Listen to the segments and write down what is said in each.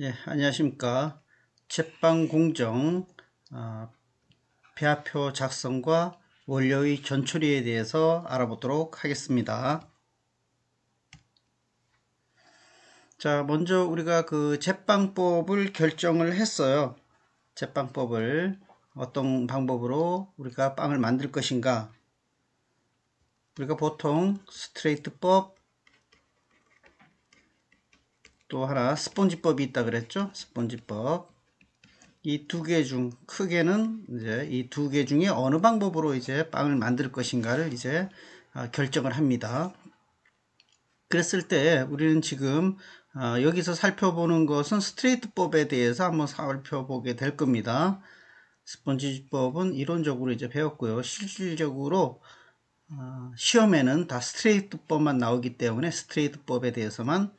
예, 안녕하십니까. 제빵 공정 어, 배합표 작성과 원료의 전처리에 대해서 알아보도록 하겠습니다. 자, 먼저 우리가 그 제빵법을 결정을 했어요. 제빵법을 어떤 방법으로 우리가 빵을 만들 것인가. 우리가 보통 스트레이트법, 또 하나 스폰지법이 있다 그랬죠? 스폰지법. 이 두 개 중 크게는 이제 이 두 개 중에 어느 방법으로 이제 빵을 만들 것인가를 이제 아, 결정을 합니다. 그랬을 때 우리는 지금 아, 여기서 살펴보는 것은 스트레이트법에 대해서 한번 살펴보게 될 겁니다. 스폰지법은 이론적으로 이제 배웠고요. 실질적으로 아, 시험에는 다 스트레이트법만 나오기 때문에 스트레이트법에 대해서만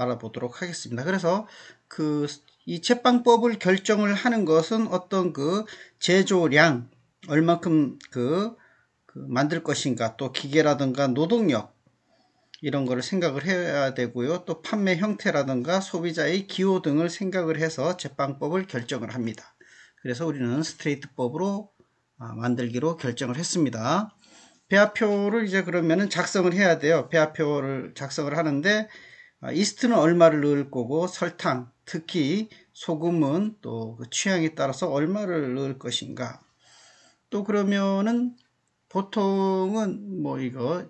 알아보도록 하겠습니다. 그래서 그 이 채빵법을 결정을 하는 것은 어떤 그 제조량 얼만큼 그, 그 만들 것인가 또 기계라든가 노동력 이런 거를 생각을 해야 되고요. 또 판매 형태라든가 소비자의 기호 등을 생각을 해서 제빵법을 결정을 합니다. 그래서 우리는 스트레이트법으로 아, 만들기로 결정을 했습니다. 배합표를 이제 그러면은 작성을 해야 돼요. 배합표를 작성을 하는데 아, 이스트는 얼마를 넣을 거고 설탕 특히 소금은 또 그 취향에 따라서 얼마를 넣을 것인가. 또 그러면은 보통은 뭐 이거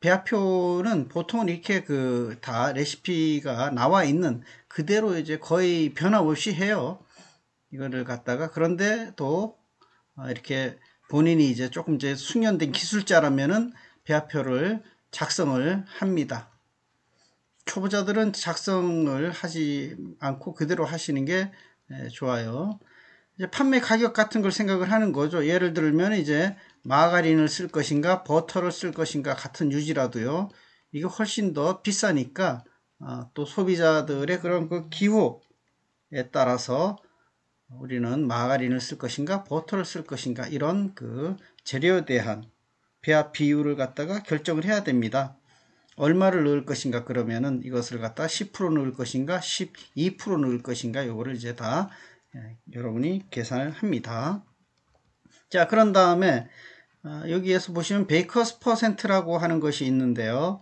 배합표는 보통은 이렇게 그 다 레시피가 나와 있는 그대로 이제 거의 변함없이 해요. 이거를 갖다가 그런데 또 아, 이렇게 본인이 이제 조금 이제 숙련된 기술자라면은 배합표를 작성을 합니다 초보자들은 작성을 하지 않고 그대로 하시는 게 좋아요. 이제 판매 가격 같은 걸 생각을 하는 거죠. 예를 들면 이제 마가린을 쓸 것인가 버터를 쓸 것인가 같은 유지라도요. 이게 훨씬 더 비싸니까 어, 또 소비자들의 그런 그 기호에 따라서 우리는 마가린을 쓸 것인가 버터를 쓸 것인가 이런 그 재료에 대한 배합 비율을 갖다가 결정을 해야 됩니다. 얼마를 넣을 것인가 그러면은 이것을 갖다 10% 넣을 것인가 12% 넣을 것인가 요거를 이제 다 예, 여러분이 계산을 합니다. 자 그런 다음에 어, 여기에서 보시면 베이커스 퍼센트라고 하는 것이 있는데요.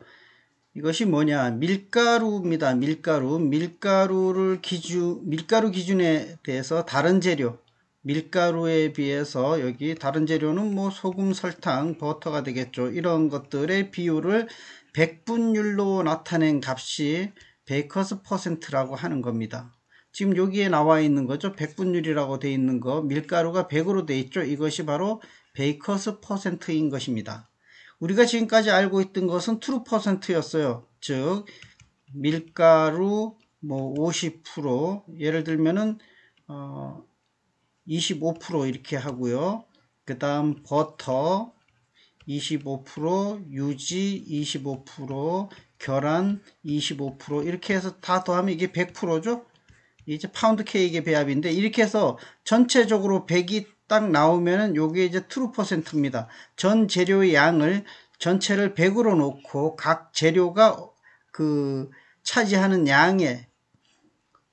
이것이 뭐냐? 밀가루입니다. 밀가루. 밀가루를 기준 밀가루 기준에 대해서 다른 재료. 밀가루에 비해서 여기 다른 재료는 뭐 소금 설탕 버터가 되겠죠. 이런 것들의 비율을 100분율로 나타낸 값이 baker's percent라고 하는 겁니다. 지금 여기에 나와 있는 거죠. 100분율이라고 되어 있는 거 밀가루가 100으로 되어 있죠. 이것이 바로 baker's percent인 것입니다. 우리가 지금까지 알고 있던 것은 true percent였어요. 즉 밀가루 뭐 50% 예를 들면은 어, 25% 이렇게 하고요. 그 다음 버터 25% 유지 25% 계란 25% 이렇게 해서 다 더하면 이게 100%죠? 이제 파운드 케이크의 배합인데 이렇게 해서 전체적으로 100이 딱 나오면은 요게 이제 true percent입니다. 전 재료의 양을 전체를 100으로 놓고 각 재료가 그 차지하는 양의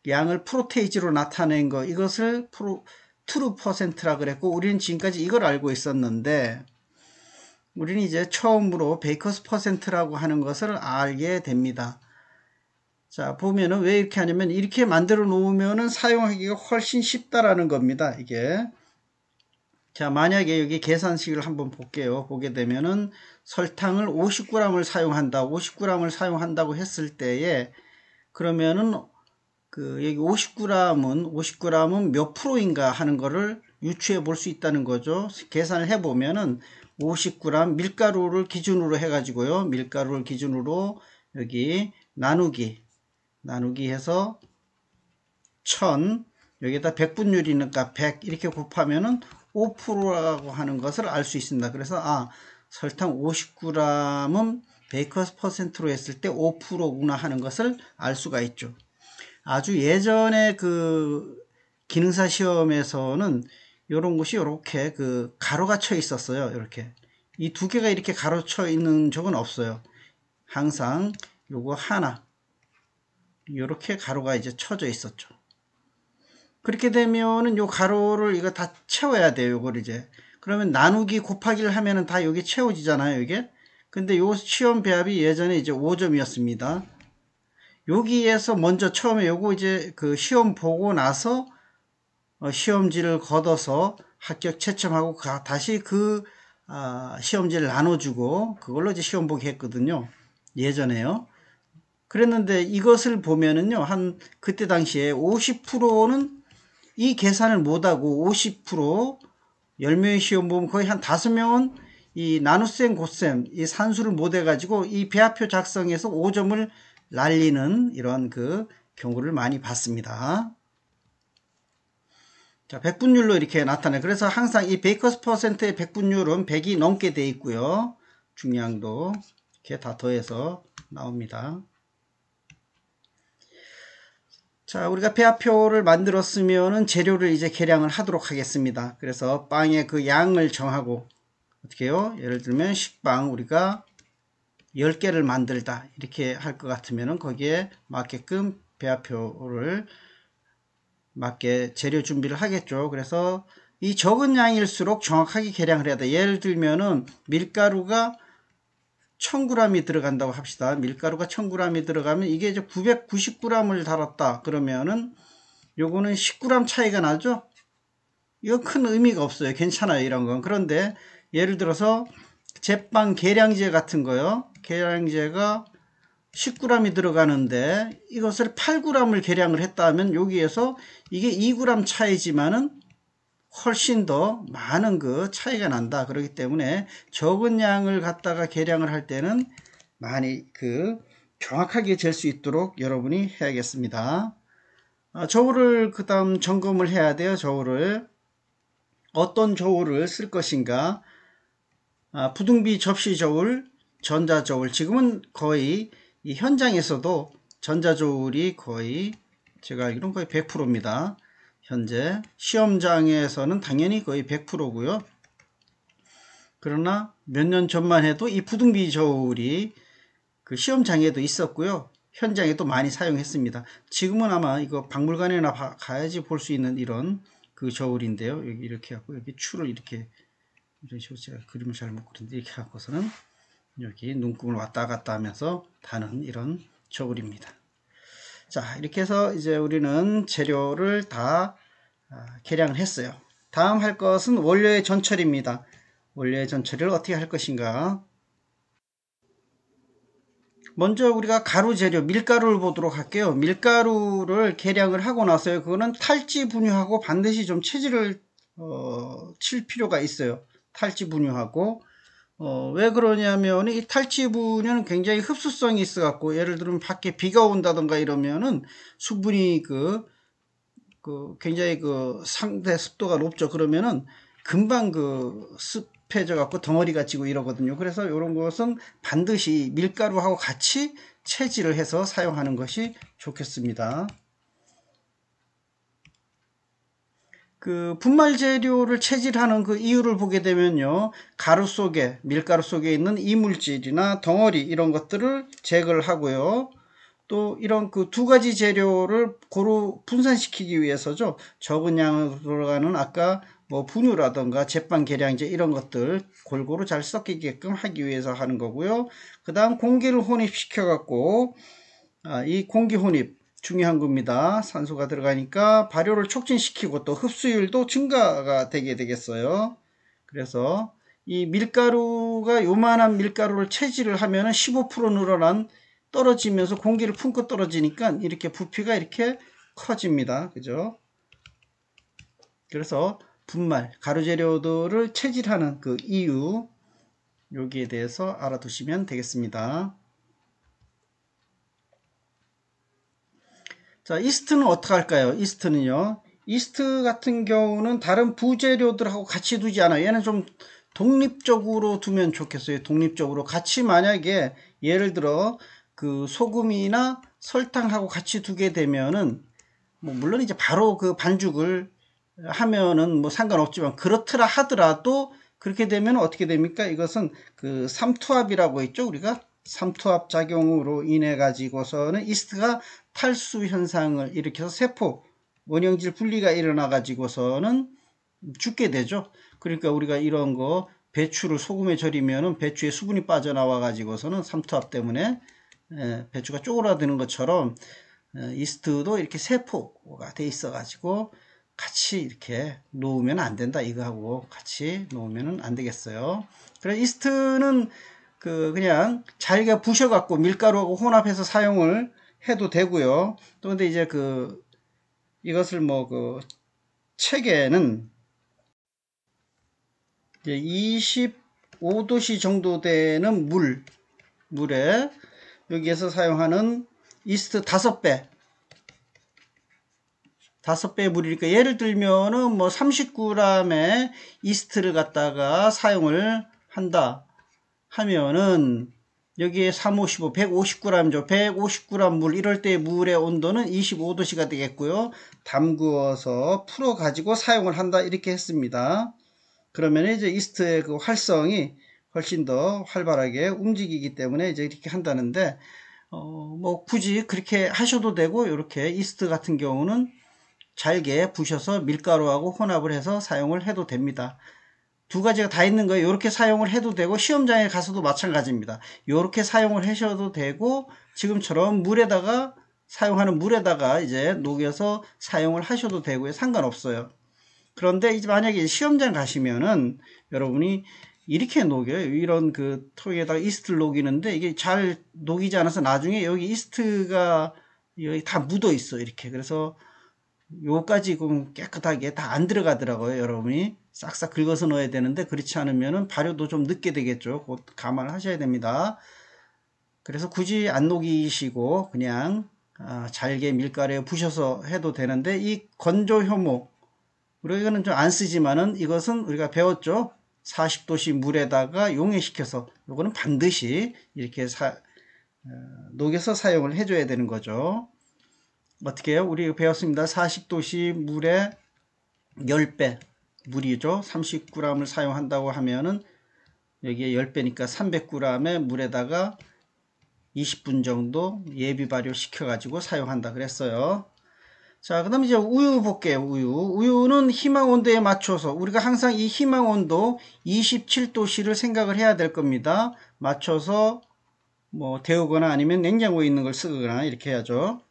양을 퍼센티지로 나타낸 거. 이것을 프로, true percent라 그랬고 우리는 지금까지 이걸 알고 있었는데 우리는 이제 처음으로 baker's percent라고 하는 것을 알게 됩니다. 자 보면은 왜 이렇게 하냐면 이렇게 만들어 놓으면은 사용하기가 훨씬 쉽다라는 겁니다. 이게 자 만약에 여기 계산식을 한번 볼게요. 보게 되면은 설탕을 50g을 사용한다. 50g을 사용한다고 했을 때에 그러면은 그 여기 50g은 50g은 몇 프로인가 하는 거를 유추해 볼 수 있다는 거죠. 계산을 해 보면은 50g 밀가루를 기준으로 해가지고요. 밀가루를 기준으로 여기 나누기 나누기 해서 1000 여기다 100분율이니까 100 이렇게 곱하면은 5%라고 하는 것을 알 수 있습니다. 그래서 아 설탕 50g은 베이커스 퍼센트로 했을 때 5%구나 하는 것을 알 수가 있죠. 아주 예전에 그 기능사 시험에서는 이런 곳이 이렇게 그 가로가 쳐 있었어요. 이렇게 이 두 개가 이렇게 가로 쳐 있는 적은 없어요. 항상 요거 하나 이렇게 가루가 이제 쳐져 있었죠. 그렇게 되면은 요 가루를 이거 다 채워야 돼요. 요걸 이제. 그러면 나누기 곱하기를 하면은 다 여기 채워지잖아요. 이게. 근데 요 시험 배합이 예전에 이제 5점이었습니다. 여기에서 먼저 처음에 요거 이제 그 시험 보고 나서 어 시험지를 걷어서 합격 채점하고 다시 그아 시험지를 나눠주고 그걸로 이제 시험 보기 했거든요. 예전에요. 그랬는데 이것을 보면은요. 한 그때 당시에 50%는 이 계산을 못하고 50% 10명의 시험 보면 거의 한 5명은 이 나눗셈, 곱셈, 이 산수를 못 해가지고 이 배합표 작성에서 5점을 날리는 이런 그 경우를 많이 봤습니다. 자, 백분율로 이렇게 나타나요. 그래서 항상 이 베이커스 퍼센트의 백분율은 100이 넘게 돼 있고요. 중량도 이렇게 다 더해서 나옵니다. 자, 우리가 배합표를 만들었으면은 재료를 이제 계량을 하도록 하겠습니다. 그래서 빵의 그 양을 정하고 어떻게 해요? 예를 들면 식빵 우리가 10개를 만들다 이렇게 할 것 같으면은 거기에 맞게끔 배합표를 맞게 재료 준비를 하겠죠. 그래서 이 적은 양일수록 정확하게 계량을 해야 돼. 예를 들면은 밀가루가 1000g이 들어간다고 합시다. 밀가루가 1000g이 들어가면 이게 이제 990g을 달았다. 그러면은 요거는 10g 차이가 나죠? 이거 큰 의미가 없어요. 괜찮아요. 이런 건. 그런데 예를 들어서 제빵 계량제 같은 거요. 계량제가 10g이 들어가는데 이것을 8g을 계량을 했다면 여기에서 이게 2g 차이지만은 훨씬 더 많은 그 차이가 난다. 그렇기 때문에 적은 양을 갖다가 계량을 할 때는 많이 그 정확하게 잴 수 있도록 여러분이 해야겠습니다. 아, 저울을 그 다음 점검을 해야 돼요. 저울을 어떤 저울을 쓸 것인가 아, 부둥비 접시 저울 전자 저울 지금은 거의 이 현장에서도 전자 저울이 거의 제가 알기로는 거의 100%입니다. 현재 시험장에서는 당연히 거의 100%고요. 그러나 몇 년 전만 해도 이 부둥비 저울이 그 시험장에도 있었고요. 현장에도 많이 사용했습니다. 지금은 아마 이거 박물관에나 가야지 볼 수 있는 이런 그 저울인데요. 여기 이렇게 하고 여기 추를 이렇게 이런 식으로 제가 그림을 잘 못 그리는데 이렇게 갖고서는 여기 눈금을 왔다 갔다 하면서 다는 이런 저울입니다. 자 이렇게 해서 이제 우리는 재료를 다 아, 계량을 했어요. 다음 할 것은 원료의 전처리입니다. 원료의 전처리를 어떻게 할 것인가 먼저 우리가 가루 재료 밀가루를 보도록 할게요. 밀가루를 계량을 하고 나서요. 그거는 탈지 분유하고 반드시 좀 체질을 어, 칠 필요가 있어요. 탈지 분유하고 어, 왜 그러냐면 이 탈취분유는 굉장히 흡수성이 있어 갖고 예를 들면 밖에 비가 온다던가 이러면은 수분이 그, 그 굉장히 그 상대 습도가 높죠. 그러면은 금방 그 습해져 갖고 덩어리가 지고 이러거든요. 그래서 이런 것은 반드시 밀가루하고 같이 채질을 해서 사용하는 것이 좋겠습니다 그 분말 재료를 채질하는 그 이유를 보게 되면요. 가루 속에 밀가루 속에 있는 이물질이나 덩어리 이런 것들을 제거를 하고요. 또 이런 그 두 가지 재료를 고루 분산시키기 위해서죠. 적은 양으로 들어가는 아까 뭐 분유라던가 제빵 계량제 이런 것들 골고루 잘 섞이게끔 하기 위해서 하는 거고요. 그 다음 공기를 혼입시켜 갖고 아, 이 공기 혼입 중요한 겁니다. 산소가 들어가니까 발효를 촉진시키고 또 흡수율도 증가가 되게 되겠어요. 그래서 이 밀가루가 요만한 밀가루를 채질을 하면 15% 늘어난 떨어지면서 공기를 품고 떨어지니까 이렇게 부피가 이렇게 커집니다. 그죠? 그래서 분말, 가루 재료들을 채질하는 그 이유 여기에 대해서 알아두시면 되겠습니다. 자, 이스트는 어떻게 할까요? 이스트는요. 이스트 같은 경우는 다른 부재료들하고 같이 두지 않아요. 얘는 좀 독립적으로 두면 좋겠어요. 독립적으로. 같이 만약에 예를 들어 그 소금이나 설탕하고 같이 두게 되면은 뭐 물론 이제 바로 그 반죽을 하면은 뭐 상관없지만 그렇더라 하더라도 그렇게 되면 어떻게 됩니까? 이것은 그 삼투압이라고 했죠. 우리가 삼투압 작용으로 인해 가지고서는 이스트가 탈수 현상을 일으켜서 세포 원형질 분리가 일어나 가지고서는 죽게 되죠. 그러니까 우리가 이런 거 배추를 소금에 절이면은 배추에 수분이 빠져나와 가지고서는 삼투압 때문에 배추가 쪼그라드는 것처럼 이스트도 이렇게 세포가 돼 있어 가지고 같이 이렇게 놓으면 안 된다 이거하고 같이 놓으면 안 되겠어요 그래서 이스트는 그 그냥 잘게 부셔 갖고 밀가루하고 혼합해서 사용을 해도 되고요. 또 근데 이제 그 이것을 뭐 그 책에는 이제 25도씨 정도 되는 물 물에 여기에서 사용하는 이스트 5배 다섯 배 물이니까 예를 들면은 뭐 30g의 이스트를 갖다가 사용을 한다 하면은 여기에 355, 150g죠. 150g 물 이럴 때 물의 온도는 25도씨가 되겠고요. 담그어서 풀어 가지고 사용을 한다 이렇게 했습니다. 그러면 이제 이스트의 그 활성이 훨씬 더 활발하게 움직이기 때문에 이제 이렇게 한다는데 어, 뭐 굳이 그렇게 하셔도 되고 이렇게 이스트 같은 경우는 잘게 부셔서 밀가루하고 혼합을 해서 사용을 해도 됩니다. 두 가지가 다 있는 거예요. 이렇게 사용을 해도 되고 시험장에 가서도 마찬가지입니다. 이렇게 사용을 하셔도 되고 지금처럼 물에다가 사용하는 물에다가 이제 녹여서 사용을 하셔도 되고요. 상관없어요. 그런데 이제 만약에 시험장 가시면은 여러분이 이렇게 녹여요. 이런 그 통에다가 이스트를 녹이는데 이게 잘 녹이지 않아서 나중에 여기 이스트가 여기 다 묻어 있어 이렇게. 그래서 요까지 깨끗하게 다 안 들어가더라고요. 여러분이 싹싹 긁어서 넣어야 되는데 그렇지 않으면 발효도 좀 늦게 되겠죠. 곧 감안을 하셔야 됩니다. 그래서 굳이 안 녹이시고 그냥 아, 잘게 밀가루에 부셔서 해도 되는데 이 건조 효모 우리가 이거는 좀 안 쓰지만은 이것은 우리가 배웠죠. 40도씨 물에다가 용해시켜서 이거는 반드시 이렇게 사, 어, 녹여서 사용을 해줘야 되는 거죠. 어떻게 해요? 우리 배웠습니다. 40도씨 물에 10배 물이죠. 30g을 사용한다고 하면은 여기에 10배니까 300g의 물에다가 20분 정도 예비 발효 시켜 가지고 사용한다 그랬어요. 자, 그 다음에 이제 우유 볼게요. 우유. 우유는 희망 온도에 맞춰서 우리가 항상 이 희망 온도 27도씨를 생각을 해야 될 겁니다. 맞춰서 뭐 데우거나 아니면 냉장고에 있는 걸 쓰거나 이렇게 해야죠.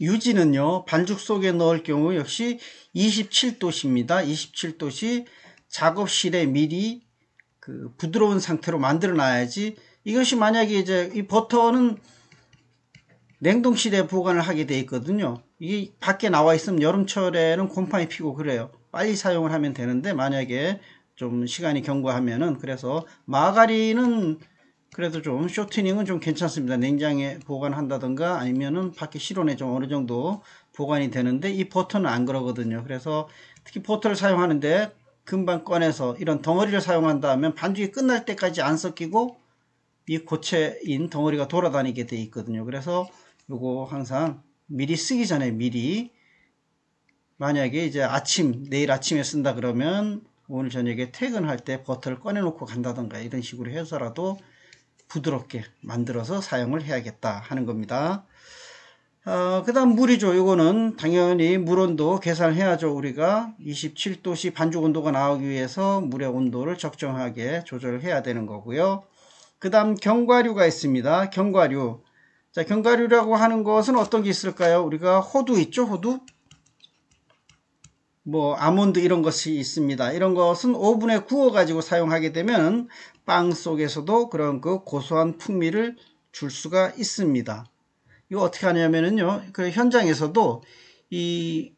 유지는요. 반죽 속에 넣을 경우 역시 27도씨입니다. 27도씨 작업실에 미리 그 부드러운 상태로 만들어 놔야지 이것이 만약에 이제 이 버터는 냉동실에 보관을 하게 돼 있거든요. 이게 밖에 나와 있으면 여름철에는 곰팡이 피고 그래요. 빨리 사용을 하면 되는데 만약에 좀 시간이 경과하면은 그래서 마가린은 그래도 좀 쇼트닝은 좀 괜찮습니다. 냉장에 보관한다던가 아니면은 밖에 실온에 좀 어느 정도 보관이 되는데 이 버터는 안 그러거든요. 그래서 특히 버터를 사용하는데 금방 꺼내서 이런 덩어리를 사용한다면 반죽이 끝날 때까지 안 섞이고 이 고체인 덩어리가 돌아다니게 돼 있거든요. 그래서 요거 항상 미리 쓰기 전에 미리 만약에 이제 아침 내일 아침에 쓴다 그러면 오늘 저녁에 퇴근할 때 버터를 꺼내 놓고 간다던가 이런 식으로 해서라도 부드럽게 만들어서 사용을 해야겠다 하는 겁니다. 어, 그 다음 물이죠. 이거는 당연히 물 온도 계산을 해야죠. 우리가 27도씨 반죽 온도가 나오기 위해서 물의 온도를 적정하게 조절을 해야 되는 거고요. 그 다음 견과류가 있습니다. 견과류. 자, 견과류라고 하는 것은 어떤 게 있을까요? 우리가 호두 있죠? 호두? 뭐 아몬드 이런 것이 있습니다. 이런 것은 오븐에 구워 가지고 사용하게 되면 빵 속에서도 그런 그 고소한 풍미를 줄 수가 있습니다. 이거 어떻게 하냐면은요. 그 현장에서도 이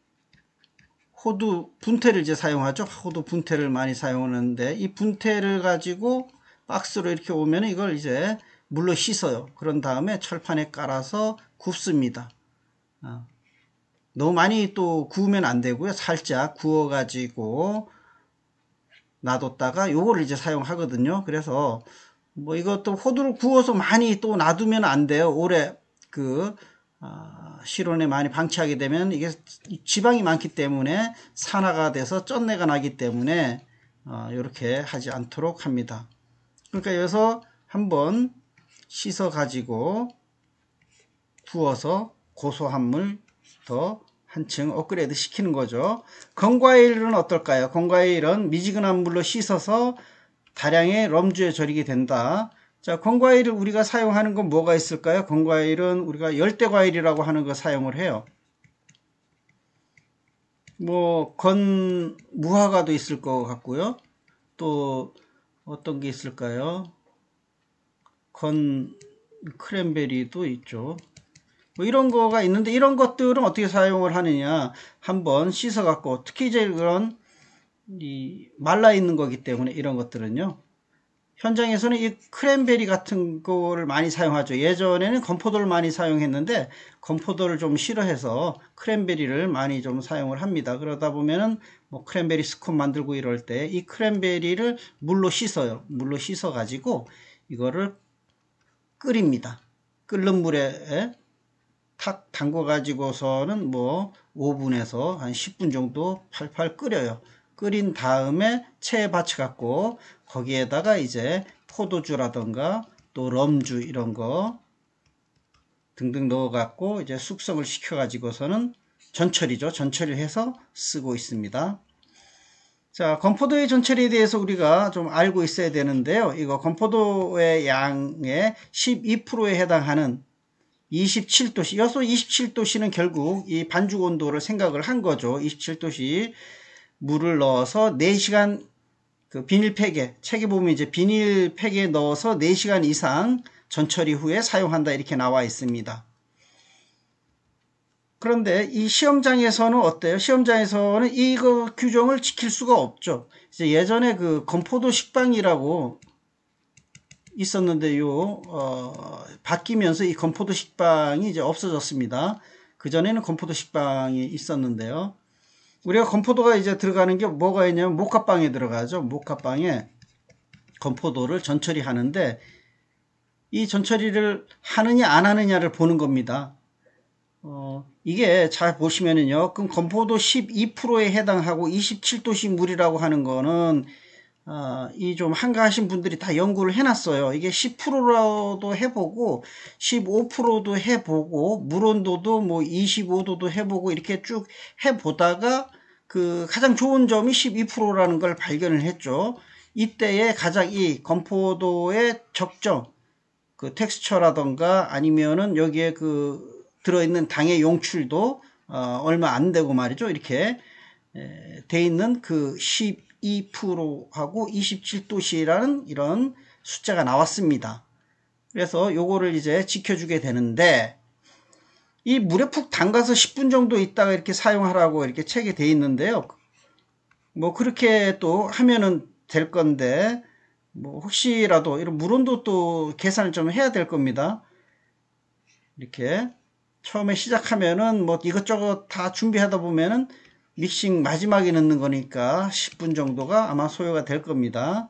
호두 분태를 이제 사용하죠. 호두 분태를 많이 사용하는데 이 분태를 가지고 박스로 이렇게 오면 이걸 이제 물로 씻어요. 그런 다음에 철판에 깔아서 굽습니다. 어. 너무 많이 또 구우면 안 되고요. 살짝 구워 가지고 놔뒀다가 요거를 이제 사용하거든요. 그래서 뭐 이것도 호두를 구워서 많이 또 놔두면 안 돼요. 오래 그 어, 실온에 많이 방치하게 되면 이게 지방이 많기 때문에 산화가 돼서 쩐내가 나기 때문에 어, 이렇게 하지 않도록 합니다. 그러니까 여기서 한번 씻어 가지고 부어서 고소함을 더 한층 업그레이드 시키는 거죠. 건과일은 어떨까요? 건과일은 미지근한 물로 씻어서 다량의 럼주에 절이게 된다. 자, 건과일을 우리가 사용하는 건 뭐가 있을까요? 건과일은 우리가 열대과일이라고 하는 거 사용을 해요. 뭐, 건 무화과도 있을 것 같고요. 또 어떤 게 있을까요? 건 크랜베리도 있죠. 뭐 이런 거가 있는데 이런 것들은 어떻게 사용을 하느냐 한번 씻어 갖고 특히 이제 그런 이 말라 있는 거기 때문에 이런 것들은요 현장에서는 이 크랜베리 같은 거를 많이 사용하죠. 예전에는 건포도를 많이 사용했는데 건포도를 좀 싫어해서 크랜베리를 많이 좀 사용을 합니다. 그러다 보면은 뭐 크랜베리 스콘 만들고 이럴 때 이 크랜베리를 물로 씻어요. 물로 씻어 가지고 이거를 끓입니다. 끓는 물에 탁 담궈 가지고서는 뭐 5분에서 한 10분 정도 팔팔 끓여요. 끓인 다음에 체에 받쳐 갖고 거기에다가 이제 포도주라던가 또 럼주 이런 거 등등 넣어 갖고 이제 숙성을 시켜 가지고서는 전철이죠. 전철을 해서 쓰고 있습니다. 자, 건포도의 전철에 대해서 우리가 좀 알고 있어야 되는데요. 이거 건포도의 양의 12%에 해당하는 27도씨. 여기서 27도씨는 결국 이 반죽 온도를 생각을 한 거죠. 27도씨 물을 넣어서 4시간 그 비닐팩에 책에 보면 이제 비닐팩에 넣어서 4시간 이상 전처리 후에 사용한다 이렇게 나와 있습니다. 그런데 이 시험장에서는 어때요? 시험장에서는 이거 규정을 지킬 수가 없죠. 예전에 그 건포도 식빵이라고 있었는데요. 어, 바뀌면서 이 건포도 식빵이 이제 없어졌습니다. 그 전에는 건포도 식빵이 있었는데요. 우리가 건포도가 이제 들어가는 게 뭐가 있냐면 모카빵에 들어가죠. 모카빵에 건포도를 전처리 하는데 이 전처리를 하느냐 안 하느냐를 보는 겁니다. 어, 이게 잘 보시면은요. 그럼 건포도 12%에 해당하고 27도씨 물이라고 하는 거는 어, 이 좀 한가하신 분들이 다 연구를 해놨어요. 이게 10%라도 해보고 15%도 해보고 물온도도 뭐 25도도 해보고 이렇게 쭉 해보다가 그 가장 좋은 점이 12%라는 걸 발견을 했죠. 이때에 가장 이 건포도의 적정 그 텍스처라던가 아니면은 여기에 그 들어있는 당의 용출도 어, 얼마 안 되고 말이죠. 이렇게 에, 돼 있는 그 12%하고 27도씨라는 이런 숫자가 나왔습니다. 그래서 요거를 이제 지켜주게 되는데 이 물에 푹 담가서 10분 정도 있다가 이렇게 사용하라고 이렇게 책에 돼 있는데요. 뭐 그렇게 또 하면은 될 건데 뭐 혹시라도 이런 물온도 또 계산을 좀 해야 될 겁니다. 이렇게 처음에 시작하면은 뭐 이것저것 다 준비하다 보면은 믹싱 마지막에 넣는 거니까 10분 정도가 아마 소요가 될 겁니다.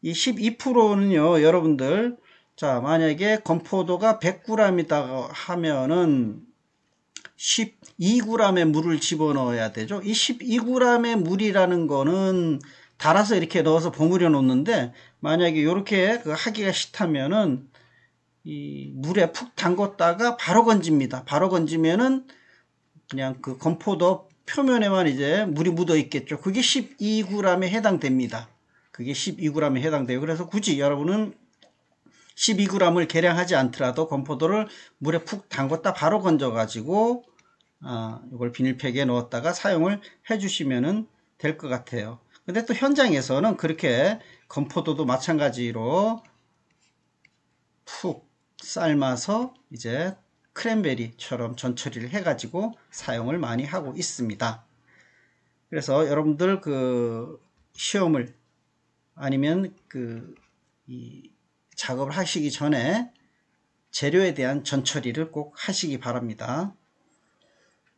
이 12%는요, 여러분들, 자, 만약에 건포도가 100g이다 하면은 12g의 물을 집어넣어야 되죠. 이 12g의 물이라는 거는 달아서 이렇게 넣어서 버무려 놓는데 만약에 이렇게 그 하기가 싫다면은 이 물에 푹 담궜다가 바로 건집니다. 바로 건지면은 그냥 그 건포도 표면에만 이제 물이 묻어 있겠죠. 그게 12g에 해당됩니다. 그게 12g에 해당돼요. 그래서 굳이 여러분은 12g을 계량하지 않더라도 건포도를 물에 푹 담궜다 바로 건져 가지고 아, 이걸 비닐팩에 넣었다가 사용을 해 주시면 될 것 같아요. 근데 또 현장에서는 그렇게 건포도도 마찬가지로 푹 삶아서 이제 크랜베리처럼 전처리를 해가지고 사용을 많이 하고 있습니다. 그래서 여러분들 그 시험을 아니면 그이 작업을 하시기 전에 재료에 대한 전처리를 꼭 하시기 바랍니다.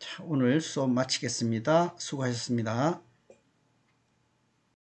자, 오늘 수업 마치겠습니다. 수고하셨습니다.